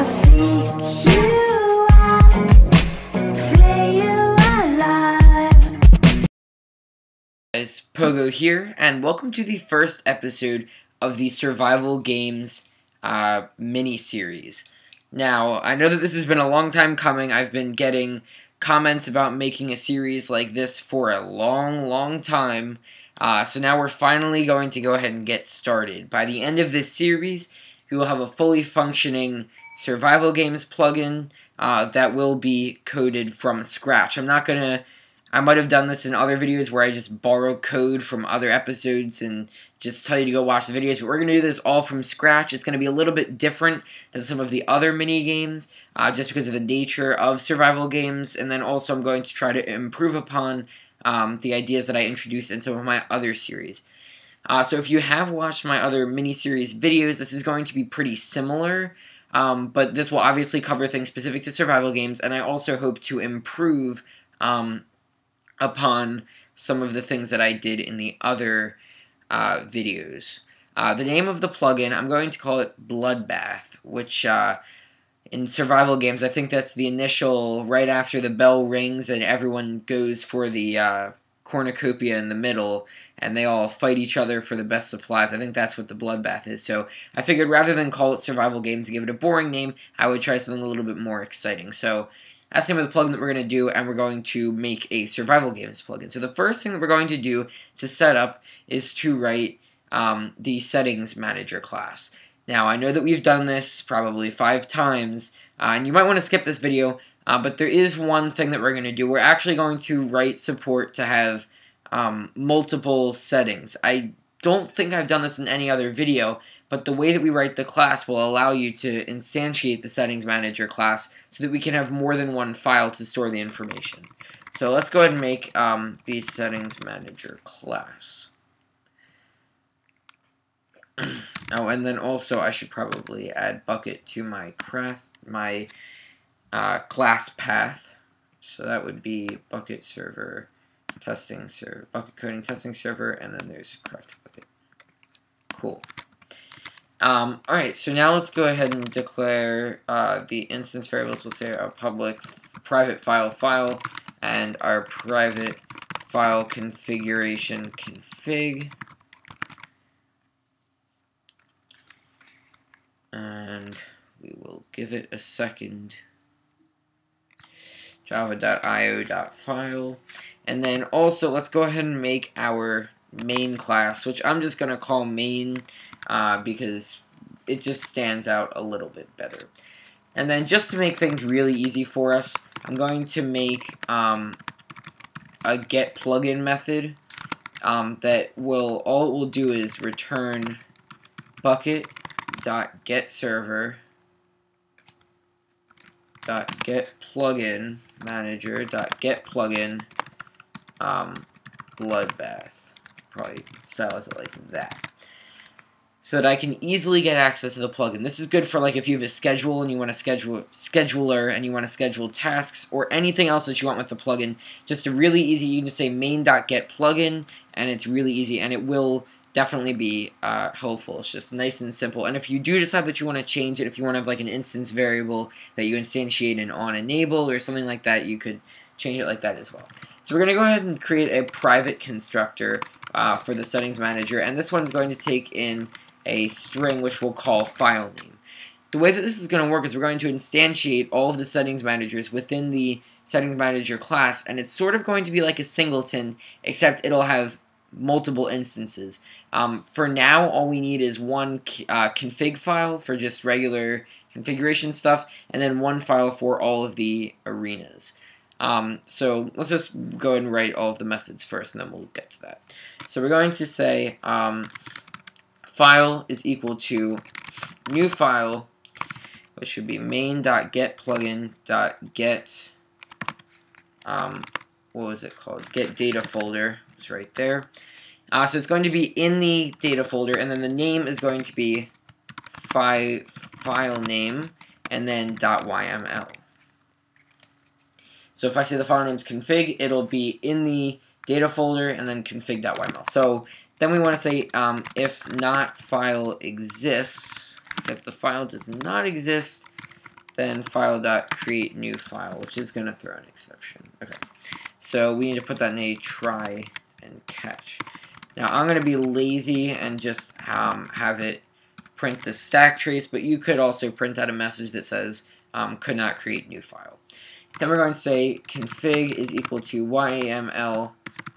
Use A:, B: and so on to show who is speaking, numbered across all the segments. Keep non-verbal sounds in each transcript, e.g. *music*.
A: guys, Pogo here, and welcome to the first episode of the Survival Games uh, mini-series. Now, I know that this has been a long time coming. I've been getting comments about making a series like this for a long, long time. Uh, so now we're finally going to go ahead and get started. By the end of this series, we will have a fully functioning survival games plugin uh, that will be coded from scratch. I'm not going to I might have done this in other videos where I just borrow code from other episodes and just tell you to go watch the videos, but we're going to do this all from scratch. It's going to be a little bit different than some of the other mini games, uh, just because of the nature of survival games, and then also I'm going to try to improve upon um, the ideas that I introduced in some of my other series. Uh, so if you have watched my other mini-series videos, this is going to be pretty similar, um, but this will obviously cover things specific to survival games, and I also hope to improve um, upon some of the things that I did in the other uh, videos. Uh, the name of the plugin, I'm going to call it Bloodbath, which uh, in survival games, I think that's the initial, right after the bell rings and everyone goes for the uh, cornucopia in the middle, and they all fight each other for the best supplies. I think that's what the Bloodbath is. So I figured rather than call it survival games and give it a boring name, I would try something a little bit more exciting. So that's the name of the plugin that we're going to do, and we're going to make a survival games plugin. So the first thing that we're going to do to set up is to write um, the settings manager class. Now, I know that we've done this probably five times, uh, and you might want to skip this video, uh, but there is one thing that we're going to do. We're actually going to write support to have um, multiple settings. I don't think I've done this in any other video, but the way that we write the class will allow you to instantiate the settings manager class so that we can have more than one file to store the information. So let's go ahead and make um, the settings manager class. *clears throat* oh, and then also I should probably add Bukkit to my craft, my uh, class path. So that would be Bukkit server testing server, Bukkit coding testing server, and then there's CraftBukkit. Cool. Um, Alright, so now let's go ahead and declare uh, the instance variables. We'll say our public private file file and our private file configuration config. And we will give it a second. java.io.file. And then also, let's go ahead and make our main class, which I'm just going to call main uh, because it just stands out a little bit better. And then just to make things really easy for us, I'm going to make um, a get plugin method um, that will, all it will do is return Bukkit dot get server dot get plugin manager dot get plugin um, bloodbath. Probably stylize it like that so that I can easily get access to the plugin. This is good for like if you have a schedule and you want to schedule scheduler and you want to schedule tasks or anything else that you want with the plugin. Just a really easy, you can just say main.get plugin and it's really easy and it will definitely be uh, helpful. It's just nice and simple. And if you do decide that you want to change it, if you want to have like an instance variable that you instantiate in on enable or something like that, you could change it like that as well. So we're going to go ahead and create a private constructor uh, for the settings manager and this one's going to take in a string which we'll call file name. The way that this is going to work is we're going to instantiate all of the settings managers within the settings manager class and it's sort of going to be like a singleton except it'll have multiple instances. Um, for now all we need is one uh, config file for just regular configuration stuff and then one file for all of the arenas. Um, so let's just go and write all of the methods first and then we'll get to that. So we're going to say um, file is equal to new file, which should be main.getPlugin.get, um, what was it called? Get data folder. Right there. Uh, so it's going to be in the data folder, and then the name is going to be fi file name, and then .yml. So if I say the file name is config, it'll be in the data folder, and then config.yml. So then we want to say um, if not file exists, if the file does not exist, then file dot create new file, which is going to throw an exception. Okay, so we need to put that in a try and catch. Now I'm going to be lazy and just um, have it print the stack trace, but you could also print out a message that says um, could not create new file. Then we're going to say config is equal to YAML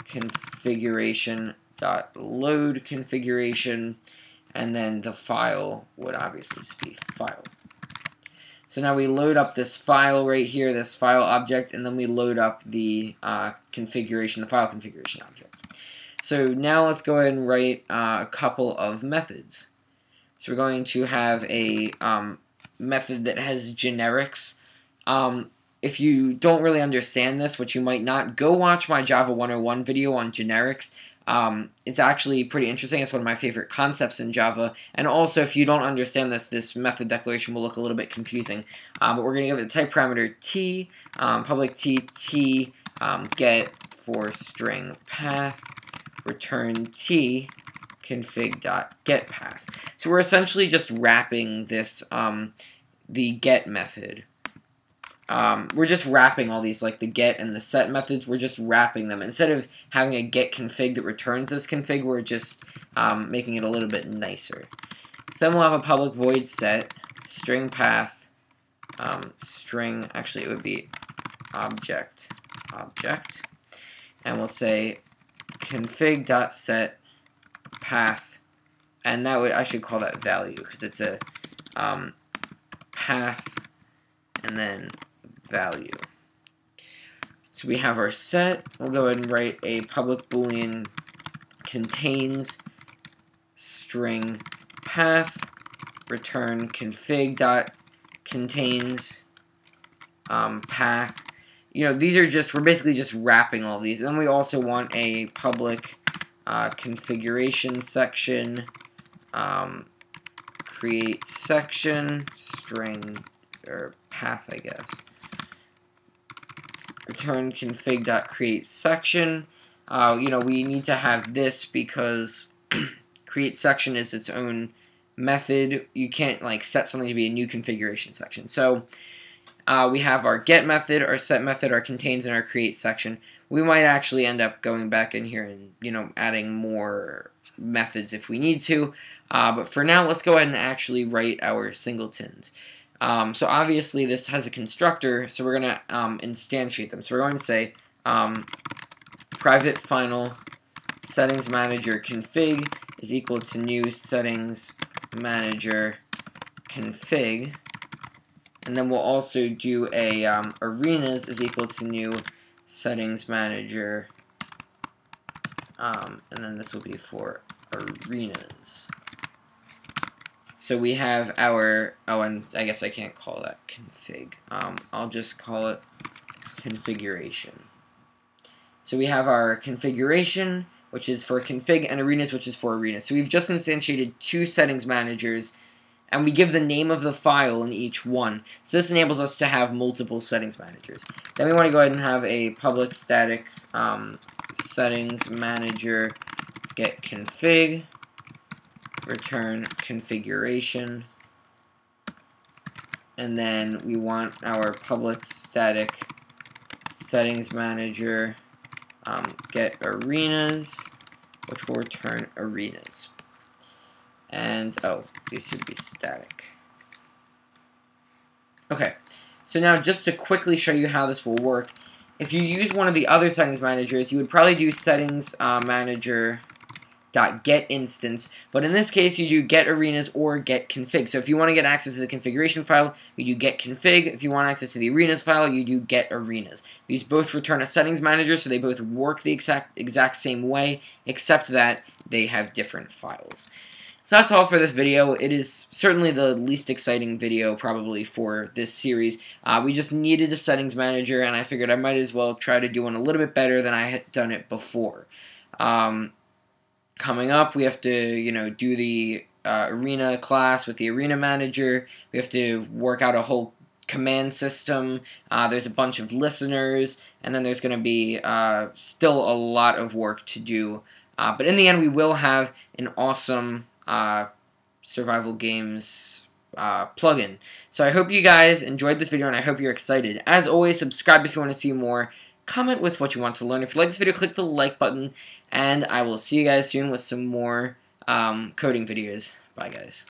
A: configuration dot load configuration, and then the file would obviously just be file. So now we load up this file right here, this file object, and then we load up the uh, configuration, the file configuration object. So now let's go ahead and write uh, a couple of methods. So we're going to have a um, method that has generics. Um, if you don't really understand this, which you might not, go watch my Java 101 video on generics. Um, it's actually pretty interesting. It's one of my favorite concepts in Java. And also, if you don't understand this, this method declaration will look a little bit confusing. Um, but we're going to give it the type parameter t, um, public t, t, um, get for string path, return t, config dot get path. So we're essentially just wrapping this um, the get method. Um, we're just wrapping all these like the get and the set methods. We're just wrapping them instead of having a get config that returns this config. We're just um, making it a little bit nicer. So then we'll have a public void set string path um, string. Actually, it would be object object, and we'll say config dot set path, and that would I should call that value because it's a um, path and then value. So we have our set. We'll go ahead and write a public boolean contains string path return config dot contains um, path. You know, these are just, we're basically just wrapping all these. And then we also want a public uh, configuration section, um, create section, string, or path, I guess. Return config dot create section. Uh, you know, we need to have this because *clears throat* create section is its own method. You can't like set something to be a new configuration section. So uh, we have our get method, our set method, our contains, and our create section. We might actually end up going back in here and you know adding more methods if we need to. Uh, but for now, let's go ahead and actually write our singletons. Um, so obviously this has a constructor, so we're going to um, instantiate them. So we're going to say um, private final settings manager config is equal to new settings manager config. And then we'll also do a um, arenas is equal to new settings manager. Um, and then this will be for arenas. So we have our, oh, and I guess I can't call that config. Um, I'll just call it configuration. So we have our configuration, which is for config, and arenas, which is for arenas. So we've just instantiated two settings managers, and we give the name of the file in each one. So this enables us to have multiple settings managers. Then we want to go ahead and have a public static um, settings manager get config return configuration. And then we want our public static settings manager um, get arenas which will return arenas. And oh these should be static. Okay so now just to quickly show you how this will work if you use one of the other settings managers you would probably do settings uh, manager dot get instance but in this case you do get arenas or get config so if you want to get access to the configuration file you do get config if you want access to the arenas file you do get arenas these both return a settings manager so they both work the exact exact same way except that they have different files so that's all for this video. It is certainly the least exciting video probably for this series. Uh, we just needed a settings manager and I figured I might as well try to do one a little bit better than I had done it before. Um, coming up, we have to, you know, do the uh, arena class with the arena manager. We have to work out a whole command system. Uh, there's a bunch of listeners, and then there's going to be uh, still a lot of work to do. Uh, but in the end, we will have an awesome uh, survival games uh, plugin. So I hope you guys enjoyed this video, and I hope you're excited. As always, subscribe if you want to see more. Comment with what you want to learn. If you like this video, click the like button and I will see you guys soon with some more um, coding videos. Bye, guys.